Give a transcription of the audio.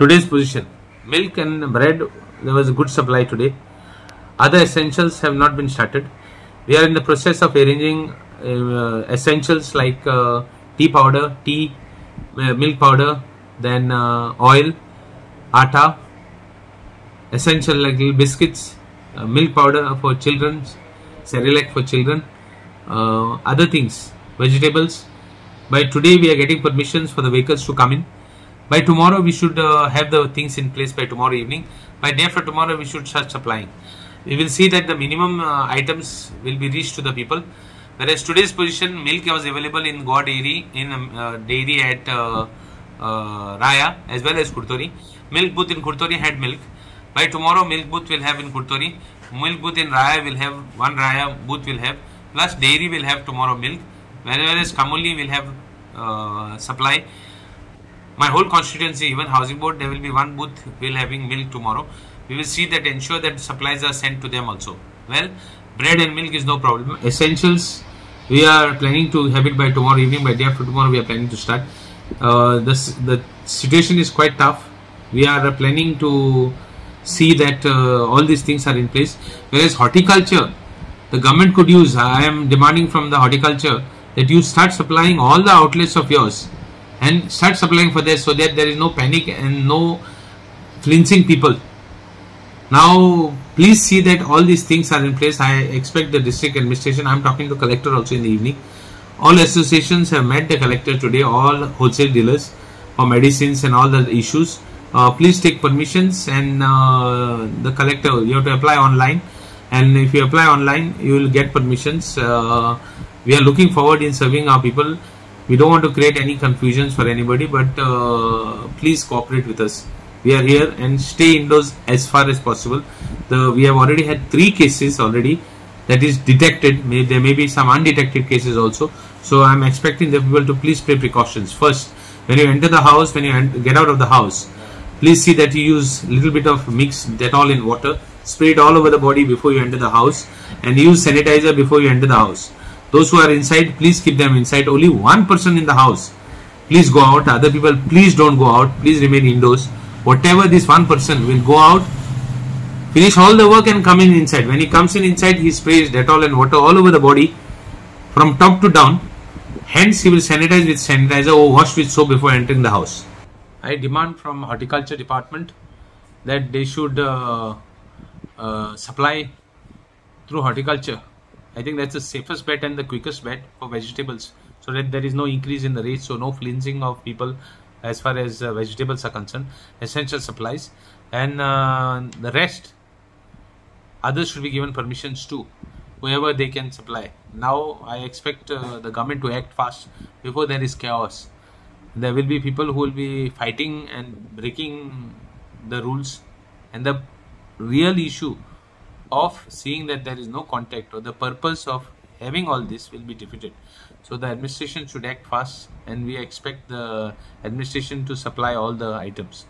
Today's position milk and bread, there was a good supply today. Other essentials have not been started. We are in the process of arranging uh, essentials like uh, tea powder, tea, uh, milk powder, then uh, oil, atta, essential like little biscuits, uh, milk powder for children, Cerelac for children, uh, other things, vegetables. By today, we are getting permissions for the vehicles to come in. By tomorrow, we should uh, have the things in place by tomorrow evening. By day after tomorrow, we should start supplying. We will see that the minimum uh, items will be reached to the people. Whereas today's position, milk was available in Goa Dairy, in um, uh, dairy at uh, uh, Raia as well as Curtorim. Milk booth in Curtorim had milk. By tomorrow, milk booth will have in Curtorim. Milk booth in Raia will have one Raia booth will have. Plus dairy will have tomorrow milk. Whereas Camurlim will have uh, supply. My whole constituency, even housing board, there will be one booth will having milk tomorrow. We will see that ensure that supplies are sent to them also. Well, bread and milk is no problem. Essentials, we are planning to have it by tomorrow evening. By day after tomorrow, we are planning to start. Uh, this the situation is quite tough. We are planning to see that uh, all these things are in place. Whereas horticulture, the government could use. I am demanding from the horticulture that you start supplying all the outlets of yours and start supplying for this so that there is no panic and no flinching people. Now, please see that all these things are in place. I expect the district administration. I am talking to collector also in the evening. All associations have met the collector today. All wholesale dealers for medicines and all the issues. Uh, please take permissions and uh, the collector. You have to apply online, and if you apply online, you will get permissions. Uh, we are looking forward in serving our people. We don't want to create any confusions for anybody, but uh, please cooperate with us. We are here and stay indoors as far as possible. The we have already had three cases already that is detected. May, there may be some undetected cases also. So i'm expecting the people to please take precautions. First when you enter the house when you get out of the house please see that you use little bit of mix dettol in water. Spray it all over the body before you enter the house and use sanitizer before you enter the house those who are inside please keep them inside. Only one person in the house. Please go out. Other people please don't go out. Please remain indoors. Whatever this one person will go out finish all the work and come in inside. When he comes in inside he sprays dettol and water all over the body from top to down. Hence he will sanitize with sanitizer or wash with soap before entering the house. I demand from horticulture department that they should uh, uh, supply through horticulture i think that's the safest bet and the quickest bet for vegetables so that there is no increase in the rates so no flinching of people as far as uh, vegetables are concerned, essential supplies, and uh, the rest, others should be given permissions too, whoever they can supply. Now, I expect uh, the government to act fast before there is chaos. There will be people who will be fighting and breaking the rules, and the real issue of seeing that there is no contact or the purpose of having all this will be defeated. So the administration should act fast and we expect the administration to supply all the items.